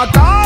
I thought